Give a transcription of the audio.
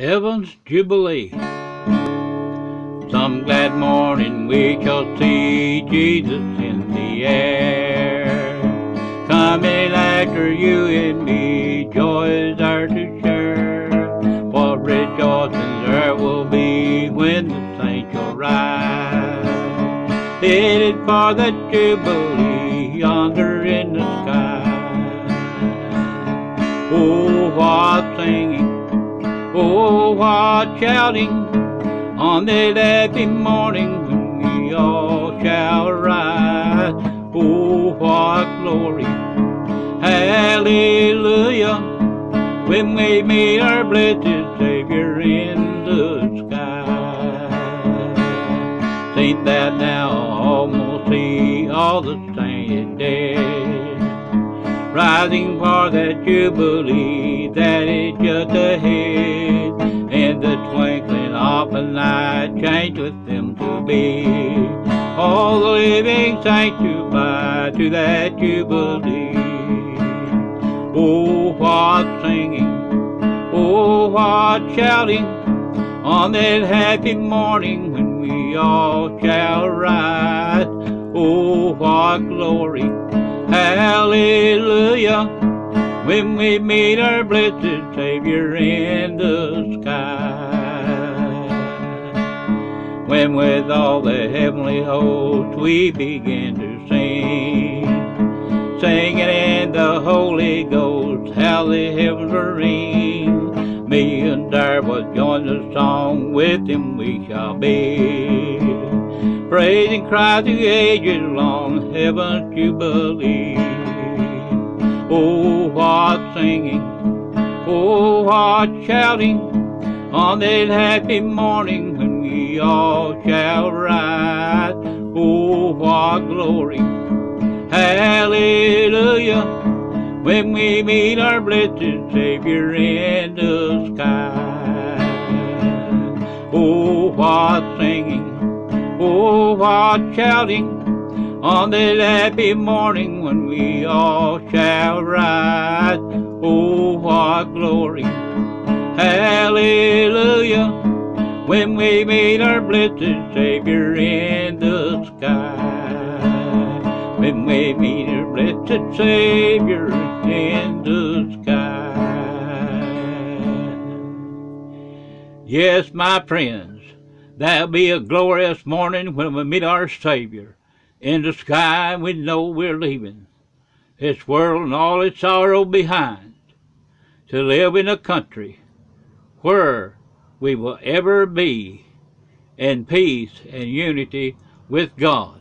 Heaven's Jubilee. Some glad morning we shall see Jesus in the air. Coming after you and me, joys are to share. What rejoicing there will be when the saints shall rise. Headed for the Jubilee yonder in the sky. Oh, what singing Oh, what shouting on that happy morning when we all shall rise. Oh, what glory, hallelujah, when we meet our blessed Savior in the sky. Sing that now, almost see all the saints dead rising for that jubilee that is just ahead. The twinkling of an eye, changed with them to be. All the living fly to that jubilee. Oh, what singing, oh, what shouting on that happy morning when we all shall rise. Oh, what glory Hallelujah, when we meet our blessed Savior in the sky. When with all the heavenly hosts we begin to sing, singing in the Holy Ghost, how the heavens are ring. Me and Dar will join the song, with him we shall be praising Christ through ages long, heaven's jubilee. Oh, what singing, oh, what shouting, on that happy morning when we all shall rise. Oh, what glory, hallelujah, when we meet our blessed Savior in the sky. Oh, what singing, Oh, what shouting on that happy morning when we all shall rise. Oh, what glory, hallelujah, when we meet our blessed Savior in the sky. When we meet our blessed Savior in the sky. Yes, my friends. That'll be a glorious morning when we meet our Savior. In the sky we know we're leaving this world and all its sorrow behind to live in a country where we will ever be in peace and unity with God.